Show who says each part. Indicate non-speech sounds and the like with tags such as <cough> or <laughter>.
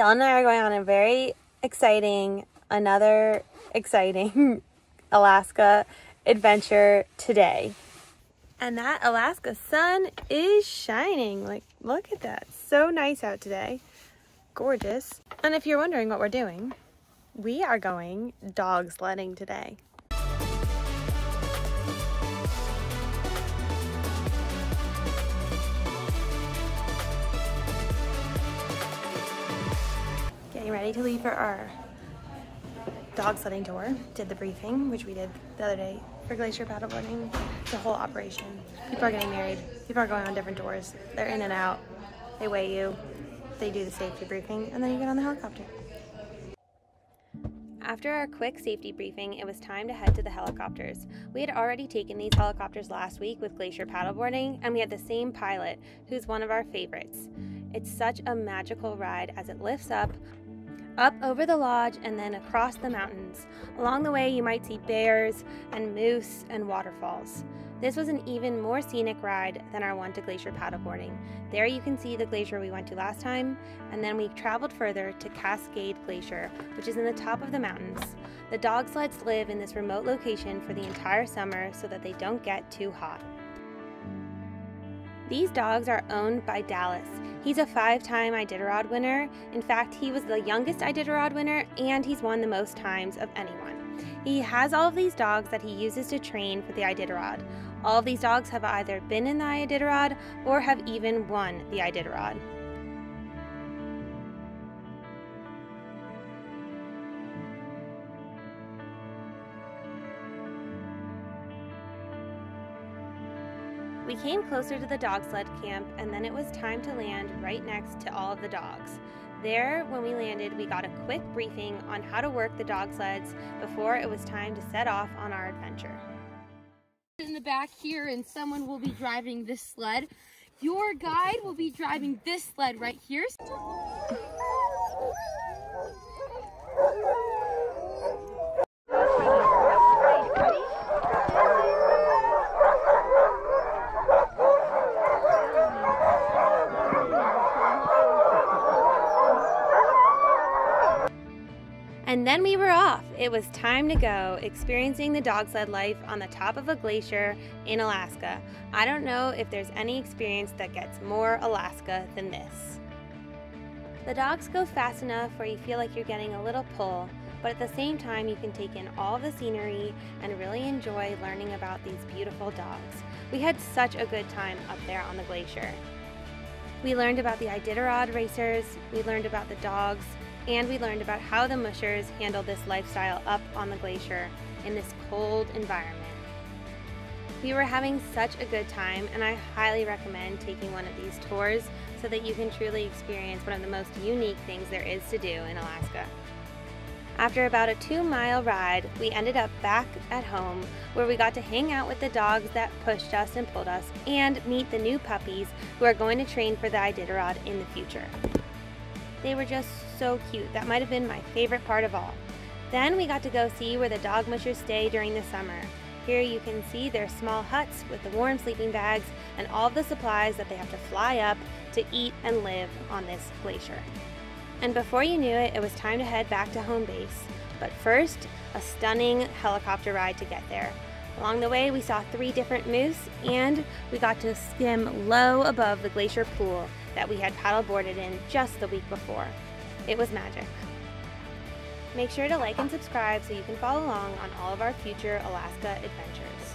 Speaker 1: Dylan and I are going on a very exciting, another exciting <laughs> Alaska adventure today. And that Alaska sun is shining. Like, look at that. So nice out today. Gorgeous. And if you're wondering what we're doing, we are going dog sledding today. Ready to leave for our dog sledding tour. Did the briefing, which we did the other day for glacier paddleboarding. The whole operation. People are getting married. People are going on different tours. They're in and out. They weigh you. They do the safety briefing, and then you get on the helicopter. After our quick safety briefing, it was time to head to the helicopters. We had already taken these helicopters last week with glacier paddleboarding, and we had the same pilot, who's one of our favorites. It's such a magical ride as it lifts up, up over the lodge and then across the mountains. Along the way, you might see bears and moose and waterfalls. This was an even more scenic ride than our one to glacier paddleboarding. There you can see the glacier we went to last time, and then we traveled further to Cascade Glacier, which is in the top of the mountains. The dog sleds live in this remote location for the entire summer so that they don't get too hot. These dogs are owned by Dallas. He's a five time Iditarod winner. In fact, he was the youngest Iditarod winner and he's won the most times of anyone. He has all of these dogs that he uses to train for the Iditarod. All of these dogs have either been in the Iditarod or have even won the Iditarod. We came closer to the dog sled camp, and then it was time to land right next to all of the dogs. There, when we landed, we got a quick briefing on how to work the dog sleds before it was time to set off on our adventure.
Speaker 2: In the back here, and someone will be driving this sled. Your guide will be driving this sled right here.
Speaker 1: And then we were off. It was time to go, experiencing the dog sled life on the top of a glacier in Alaska. I don't know if there's any experience that gets more Alaska than this. The dogs go fast enough where you feel like you're getting a little pull, but at the same time, you can take in all the scenery and really enjoy learning about these beautiful dogs. We had such a good time up there on the glacier. We learned about the Iditarod racers, we learned about the dogs, and we learned about how the mushers handle this lifestyle up on the glacier in this cold environment. We were having such a good time, and I highly recommend taking one of these tours so that you can truly experience one of the most unique things there is to do in Alaska. After about a two mile ride, we ended up back at home where we got to hang out with the dogs that pushed us and pulled us and meet the new puppies who are going to train for the Iditarod in the future. They were just so cute. That might have been my favorite part of all. Then we got to go see where the dog mushers stay during the summer. Here you can see their small huts with the warm sleeping bags and all of the supplies that they have to fly up to eat and live on this glacier. And before you knew it, it was time to head back to home base. But first, a stunning helicopter ride to get there. Along the way, we saw three different moose and we got to skim low above the glacier pool that we had paddleboarded in just the week before. It was magic. Make sure to like and subscribe so you can follow along on all of our future Alaska adventures.